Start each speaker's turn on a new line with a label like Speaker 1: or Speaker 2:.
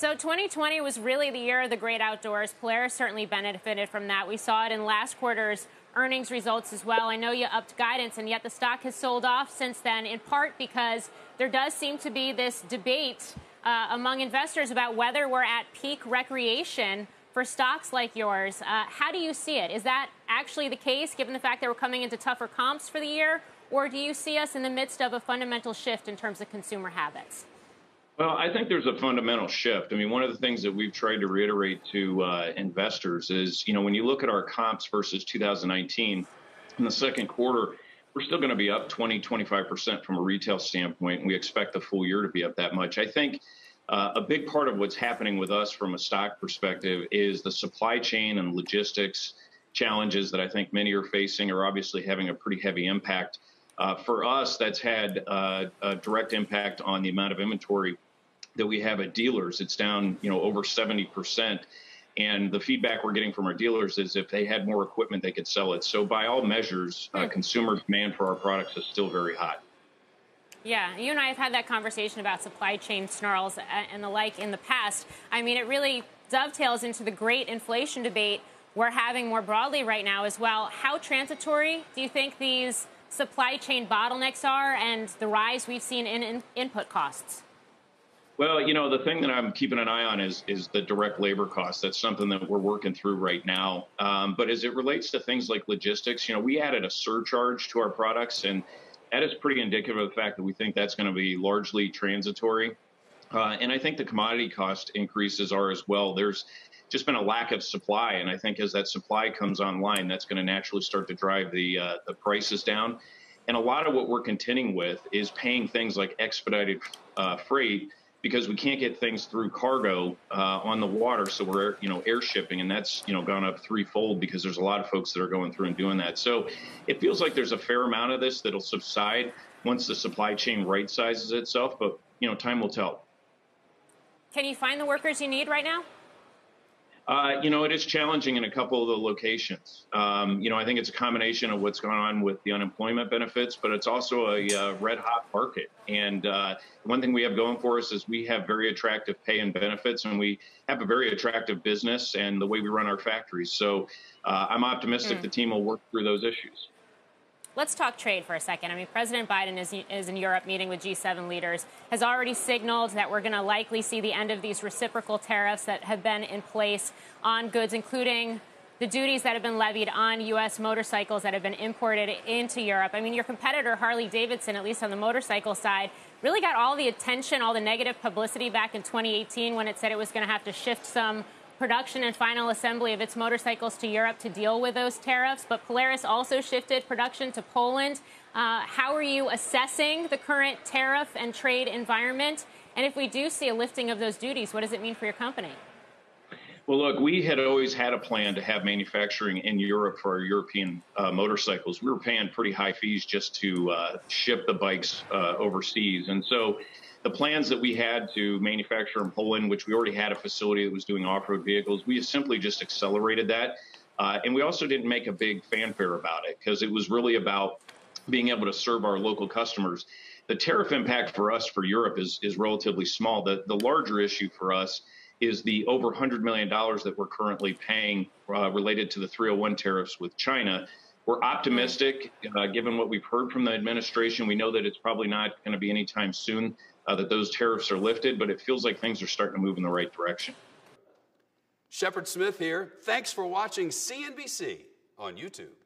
Speaker 1: So 2020 was really the year of the great outdoors. Polaris certainly benefited from that. We saw it in last quarter's earnings results as well. I know you upped guidance, and yet the stock has sold off since then, in part because there does seem to be this debate uh, among investors about whether we're at peak recreation for stocks like yours. Uh, how do you see it? Is that actually the case, given the fact that we're coming into tougher comps for the year? Or do you see us in the midst of a fundamental shift in terms of consumer habits?
Speaker 2: Well, I think there's a fundamental shift. I mean, one of the things that we've tried to reiterate to uh, investors is, you know, when you look at our comps versus 2019 in the second quarter, we're still going to be up 20, 25% from a retail standpoint, and we expect the full year to be up that much. I think uh, a big part of what's happening with us from a stock perspective is the supply chain and logistics challenges that I think many are facing are obviously having a pretty heavy impact. Uh, for us, that's had uh, a direct impact on the amount of inventory that we have at dealers. It's down, you know, over 70%. And the feedback we're getting from our dealers is if they had more equipment, they could sell it. So by all measures, uh, consumer demand for our products is still very hot.
Speaker 1: Yeah, you and I have had that conversation about supply chain snarls and the like in the past. I mean, it really dovetails into the great inflation debate we're having more broadly right now as well. How transitory do you think these supply chain bottlenecks are and the rise we've seen in, in input costs?
Speaker 2: Well, you know, the thing that I'm keeping an eye on is is the direct labor costs. That's something that we're working through right now. Um, but as it relates to things like logistics, you know, we added a surcharge to our products, and that is pretty indicative of the fact that we think that's going to be largely transitory. Uh, and I think the commodity cost increases are as well. There's just been a lack of supply, and I think as that supply comes online, that's going to naturally start to drive the uh, the prices down. And a lot of what we're contending with is paying things like expedited uh, freight because we can't get things through cargo uh, on the water. So we're, you know, air shipping, and that's, you know, gone up threefold because there's a lot of folks that are going through and doing that. So it feels like there's a fair amount of this that'll subside once the supply chain right sizes itself. But, you know, time will tell.
Speaker 1: Can you find the workers you need right now?
Speaker 2: Uh, you know, it is challenging in a couple of the locations. Um, you know, I think it's a combination of what's going on with the unemployment benefits, but it's also a uh, red hot market. And uh, one thing we have going for us is we have very attractive pay and benefits, and we have a very attractive business and the way we run our factories. So uh, I'm optimistic mm. the team will work through those issues.
Speaker 1: Let's talk trade for a second. I mean, President Biden is, is in Europe meeting with G7 leaders, has already signaled that we're going to likely see the end of these reciprocal tariffs that have been in place on goods, including the duties that have been levied on U.S. motorcycles that have been imported into Europe. I mean, your competitor, Harley Davidson, at least on the motorcycle side, really got all the attention, all the negative publicity back in 2018 when it said it was going to have to shift some production and final assembly of its motorcycles to Europe to deal with those tariffs. But Polaris also shifted production to Poland. Uh, how are you assessing the current tariff and trade environment? And if we do see a lifting of those duties, what does it mean for your company?
Speaker 2: Well, look, we had always had a plan to have manufacturing in Europe for our European uh, motorcycles. We were paying pretty high fees just to uh, ship the bikes uh, overseas. And so the plans that we had to manufacture in Poland, which we already had a facility that was doing off-road vehicles, we simply just accelerated that. Uh, and we also didn't make a big fanfare about it because it was really about being able to serve our local customers. The tariff impact for us for Europe is, is relatively small. The, the larger issue for us is the over $100 million that we're currently paying uh, related to the 301 tariffs with China. We're optimistic, uh, given what we've heard from the administration. We know that it's probably not going to be anytime soon uh, that those tariffs are lifted, but it feels like things are starting to move in the right direction.
Speaker 3: Shepard Smith here. Thanks for watching CNBC on YouTube.